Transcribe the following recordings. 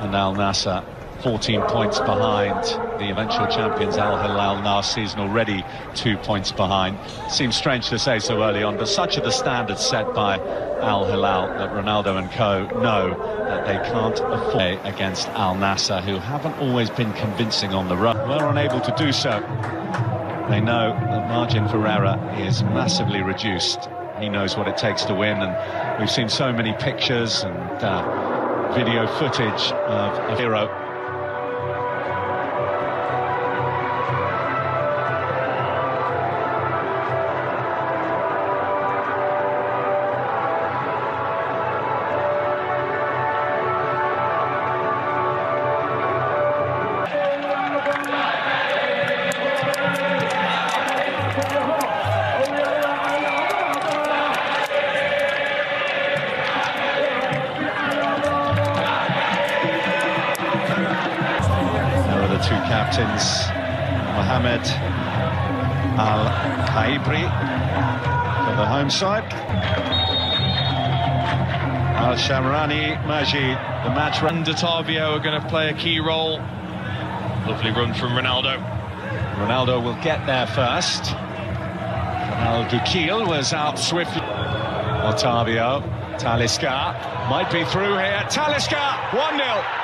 And Al Nassr 14 points behind the eventual champions Al Hilal last season, already two points behind. Seems strange to say so early on, but such are the standards set by Al Hilal that Ronaldo and co know that they can't afford against Al Nassr, who haven't always been convincing on the run. Were unable to do so. They know that margin for error is massively reduced. He knows what it takes to win, and we've seen so many pictures and uh, video footage of a hero captains, Mohamed Al Haibri for the home side. Al Shamrani Majid, the match and Otavio are going to play a key role. Lovely run from Ronaldo. Ronaldo will get there first. Al Gikil was out swiftly. Otavio, Talisca might be through here. Talisca, 1 0.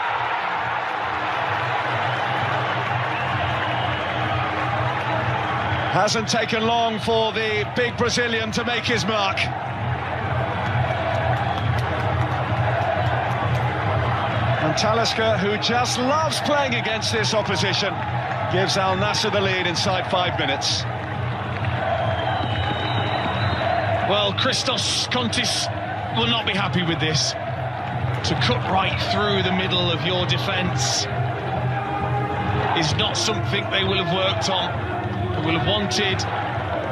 Hasn't taken long for the big Brazilian to make his mark. And Talisca, who just loves playing against this opposition, gives Al Nassr the lead inside five minutes. Well, Christos Kontis will not be happy with this. To cut right through the middle of your defence is not something they will have worked on will have wanted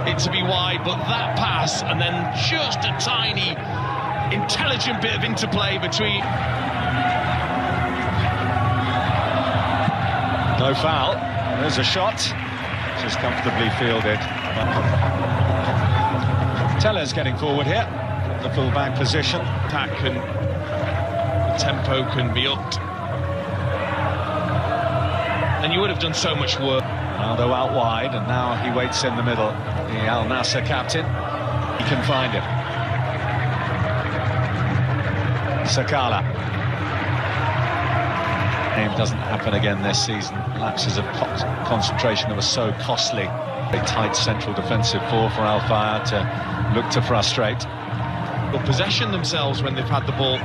it to be wide, but that pass and then just a tiny, intelligent bit of interplay between. No foul. There's a shot. Just comfortably fielded. Telles getting forward here. The full-back position. Attack and the tempo can be upped. And you would have done so much work. Ronaldo out wide, and now he waits in the middle. The Al Nassr captain, he can find him. Sakala. Game doesn't happen again this season. Lapses of concentration that were so costly. A tight central defensive four for Al Fayha to look to frustrate. But possession themselves when they've had the ball.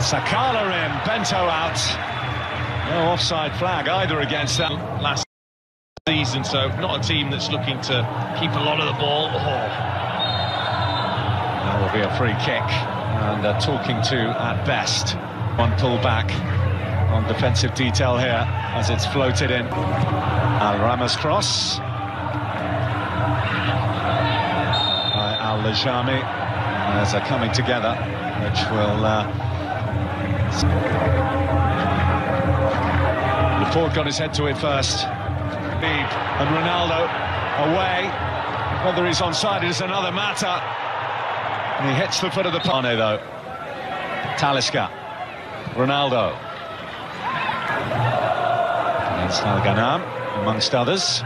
Sakala in, Bento out. No offside flag either against that last season, so not a team that's looking to keep a lot of the ball. Oh. That will be a free kick and uh, talking to at best. One pull back on defensive detail here as it's floated in. Al Ramos cross. By Al Lajami. As they're coming together, which will uh, Ford got his head to it first. And Ronaldo away. Whether he's onside is another matter. And he hits the foot of the Pane though. Talisca. Ronaldo. Against Al amongst others.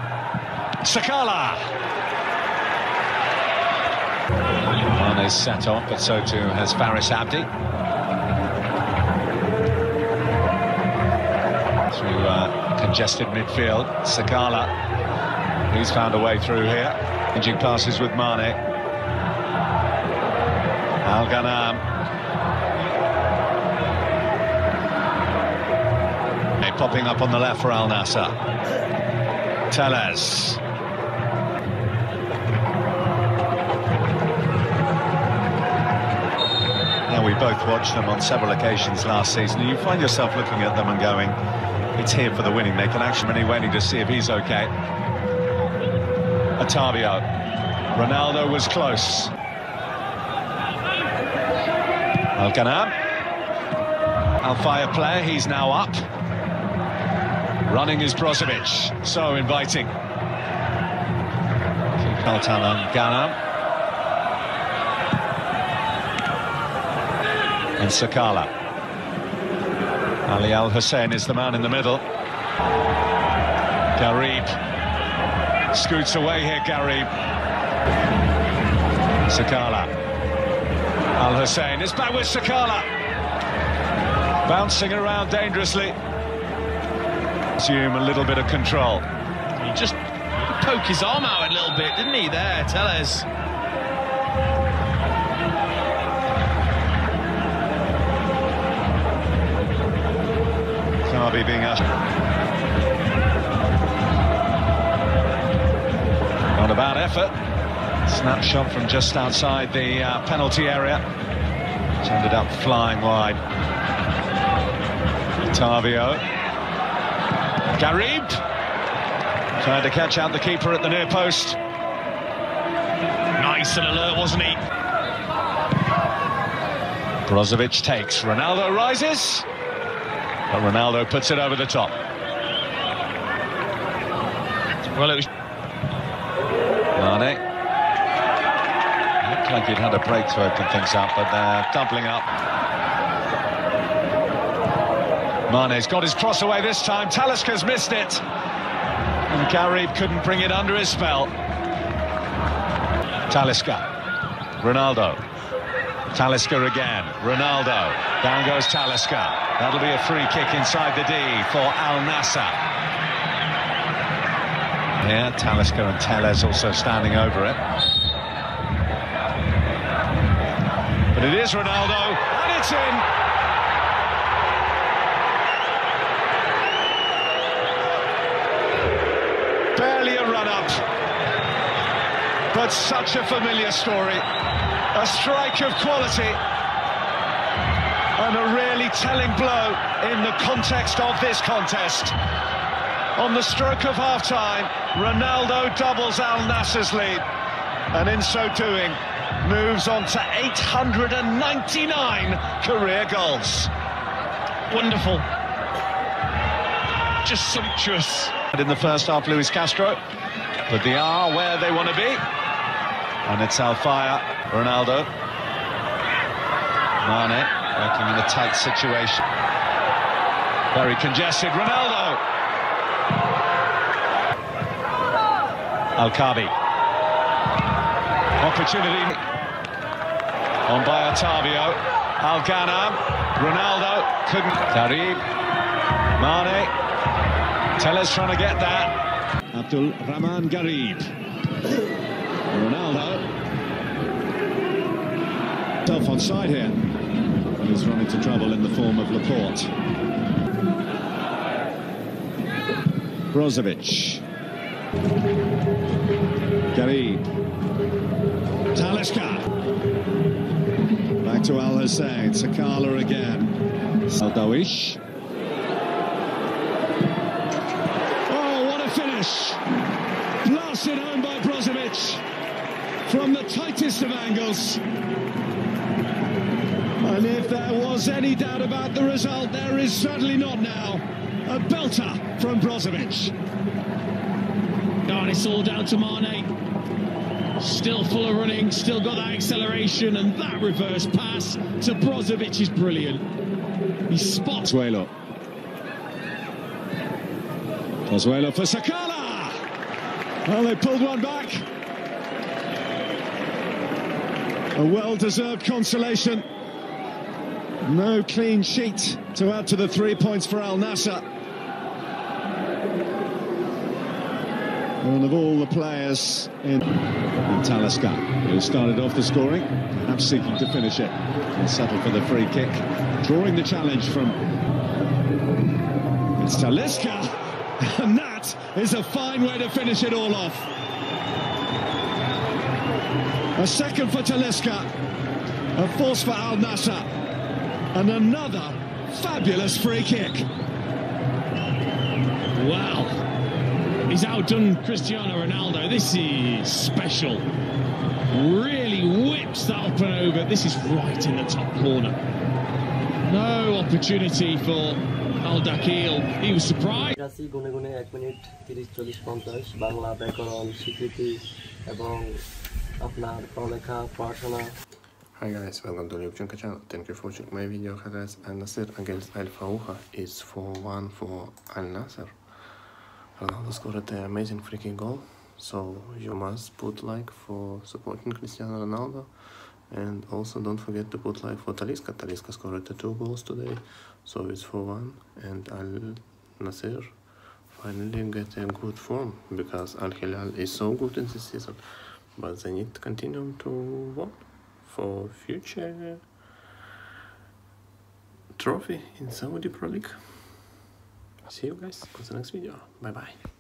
Sakala. Mane's set off, but so too has Faris Abdi. Congested midfield. Sakala, he's found a way through here. Changing passes with Mane. Al Ghanam. Popping up on the left for Al Nassr. Telles. Now, we both watched them on several occasions last season, you find yourself looking at them and going, it's here for the winning. They can actually be waiting to see if he's okay. Otavio. Ronaldo was close. Al Ghanam. Player, he's now up. Running is Brozovic, so inviting. Altan Al Ghanam. And Sakala. Ali Al Hussein is the man in the middle. Garib scoots away here, Garib. Sakala. Al Hussein is back with Sakala. Bouncing around dangerously. Assume a little bit of control. He just poked his arm out a little bit, didn't he, there, Telles? Derby being asked. Not a bad effort. Snapshot from just outside the uh, penalty area. It's ended up flying wide. Tavio. Garib. Trying to catch out the keeper at the near post. Nice and alert, wasn't he? Brozovic takes. Ronaldo rises. But Ronaldo puts it over the top. Well, it was... Mane. Looked like he'd had a break to open things up, but they're doubling up. Mane's got his cross away this time. Talisca's missed it. And Garib couldn't bring it under his spell. Talisca. Ronaldo. Talisca again. Ronaldo. Down goes Talisca. That'll be a free kick inside the D for Al Nassr. Yeah, Talisca and Telles also standing over it. But it is Ronaldo, and it's in. Barely a run-up, but such a familiar story. A strike of quality and a really telling blow in the context of this contest. On the stroke of half-time, Ronaldo doubles Al Nassr's lead, and in so doing, moves on to 899 career goals. Wonderful. Just sumptuous. And in the first half, Luis Castro, but they are where they want to be. And it's Al Fayha, Ronaldo, Mane, working in a tight situation. Very congested, Ronaldo. Al-Kabi. Opportunity. On by Otavio. Al-Ghanam. Ronaldo couldn't. Garib. Mane. Telles trying to get that. Abdul Rahman Garib. Ronaldo. Tough on side here. He's run into trouble in the form of Laporte. Brozovic. Garib. Talisca. Back to Al Hussein. Sakala again. Saldawish. Oh, what a finish! Blasted home by Brozovic from the tightest of angles. And if there was any doubt about the result, there is certainly not now. A belter from Brozovic. Oh, and it's all down to Mane. Still full of running, still got that acceleration, and that reverse pass to Brozovic is brilliant. He spots. Pozuelo. Pozuelo for Sakala. Well, they pulled one back. A well-deserved consolation. No clean sheet to add to the three points for Al Nassr. One of all the players in Talisca, who started off the scoring, perhaps seeking to finish it, and settle for the free kick, drawing the challenge from it's Talisca, and that is a fine way to finish it all off. A second for Talisca, a force for Al Nassr, and another fabulous free kick. Wow. He's outdone Cristiano Ronaldo. This is special. Really whips that up and over. This is right in the top corner. No opportunity for Al Dakil. He was surprised. কাছি গুনে গুনে এক minute তিরিশ চল্লিশ পঞ্চাশ বাংলা ব্যাকরণ স্বীকৃতি এবং আপনার পড়ালেখা পড়াশোনা Hi guys, welcome to the Liubchenko channel. Thank you for watching my video. Highlights Al Nassr against Al Fayha is 4-1 for Al Nassr. Ronaldo scored an amazing free kick goal, so you must put like for supporting Cristiano Ronaldo. And also don't forget to put like for Talisca. Talisca scored two goals today, so it's 4-1. And Al Nassr finally get a good form because Al Hilal is so good in this season. But they need to continue to work for future trophy in Saudi Pro League. See you guys on the next video. Bye bye.